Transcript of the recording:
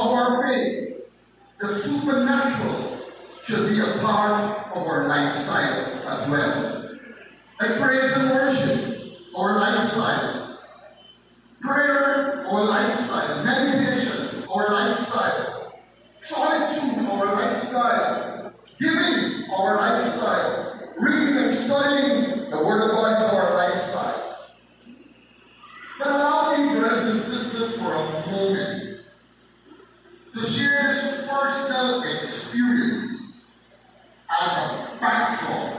of our faith, the supernatural should be a part of our lifestyle as well. Like praise and worship, our lifestyle. Prayer, our lifestyle. Meditation, our lifestyle. Solitude, our lifestyle. Giving, our lifestyle. Reading and studying the Word of God is our lifestyle. But allow me, brothers and sisters, for a moment to share this personal experience as a backdrop